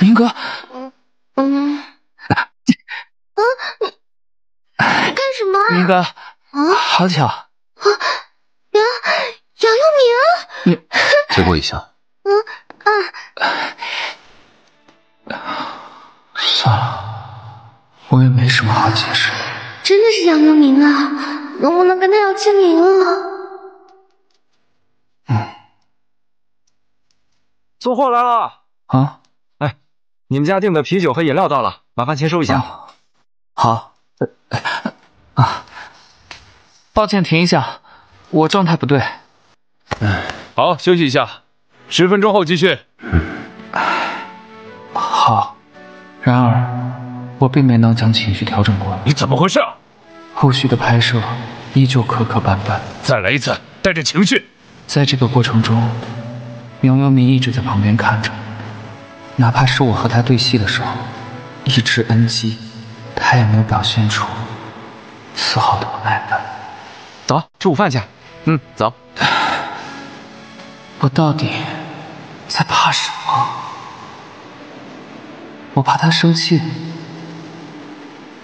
明哥，嗯嗯嗯，你干什么？明哥，啊，好巧，啊杨杨佑明，借过一下。嗯啊，算了，我也没什么好解释的。真的是杨佑明啊，能不能跟他要签名啊？嗯，送货来了。啊，哎，你们家订的啤酒和饮料到了，麻烦签收一下。哦好，呃啊，抱歉，停一下，我状态不对。好，休息一下，十分钟后继续。好，然而我并没能将情绪调整过来，你怎么回事？后续的拍摄依旧磕磕绊绊。再来一次，带着情绪。在这个过程中，杨佑明一直在旁边看着，哪怕是我和他对戏的时候，一直 NG，他也没有表现出丝毫的不耐烦。走，吃午饭去。嗯，走。我到底在怕什么？我怕他生气。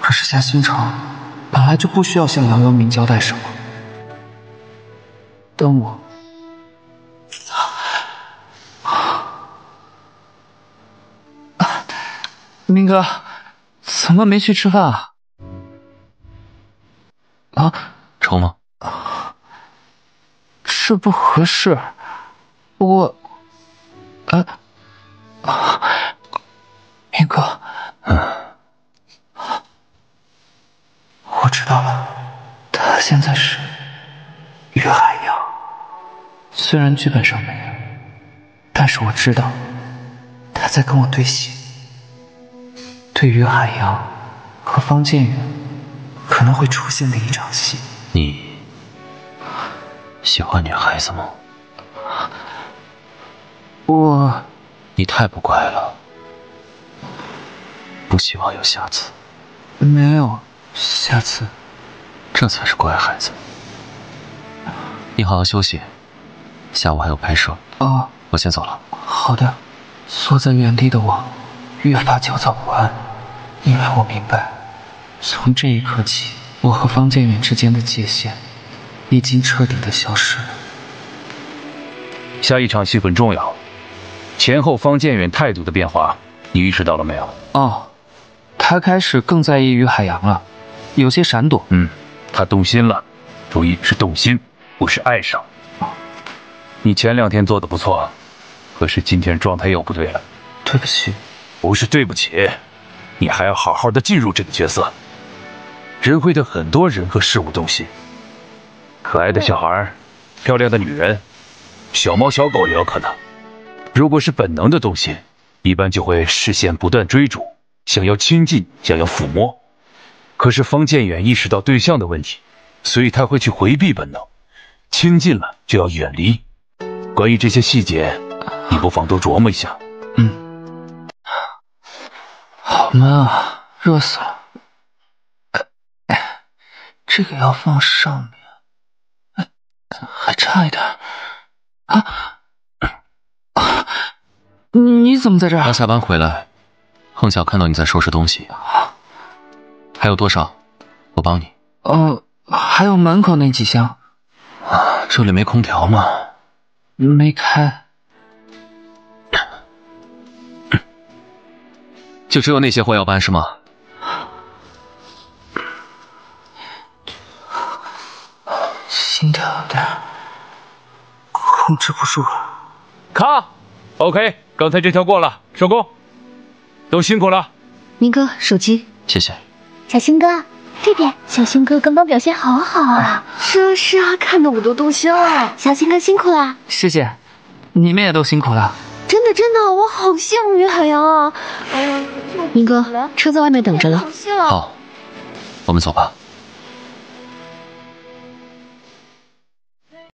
可是夏新城本来就不需要向杨佑明交代什么。但我。明哥，怎么没去吃饭啊？啊？抽吗？这不合适。我，呃，啊，明哥，嗯，我知道了，他现在是于海洋。虽然剧本上没有，但是我知道他在跟我对戏。对于海洋和方建远可能会出现的一场戏。你喜欢女孩子吗？我，你太不乖了，不希望有下次。没有下次，这才是乖孩子。你好好休息，下午还有拍摄。哦，我先走了。好的。缩在原地的我越发焦躁不安，因为我明白，从这一刻起，我和方建远之间的界限已经彻底的消失了。下一场戏很重要，前后方建远态度的变化，你意识到了没有？哦，他开始更在意于海洋了，有些闪躲。嗯，他动心了，注意是动心，不是爱上。你前两天做的不错，可是今天状态又不对了。对不起，不是对不起，你还要好好的进入这个角色。人会对很多人和事物动心，可爱的小孩，漂亮的女人，小猫小狗也有可能。如果是本能的东西，一般就会视线不断追逐，想要亲近，想要抚摸。可是方建远意识到对象的问题，所以他会去回避本能，亲近了就要远离。关于这些细节，你不妨多琢磨一下。嗯，好闷啊，热死了。这个要放上面，还差一点啊！你怎么在这儿？刚下班回来，碰巧看到你在收拾东西。还有多少？我帮你。呃，还有门口那几箱。啊，这里没空调吗？没开。就只有那些货要搬是吗？心跳有点控制不住了。卡，OK，刚才这条过了，收工，都辛苦了。明哥，手机。谢谢。小新哥，这边。小新哥刚刚表现好好啊。是啊是啊，看得我都动心了。小新哥辛苦了。谢谢，你们也都辛苦了。真的真的，我好羡慕于海洋啊。哎呀，明哥，车在外面等着了。好，我们走吧。